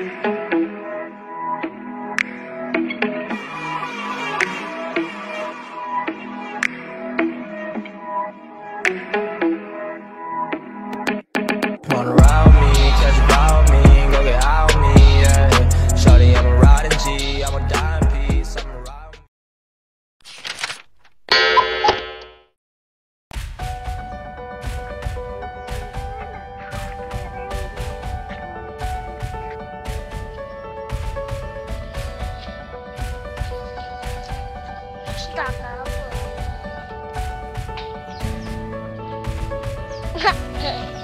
thank you. 打打我！哈。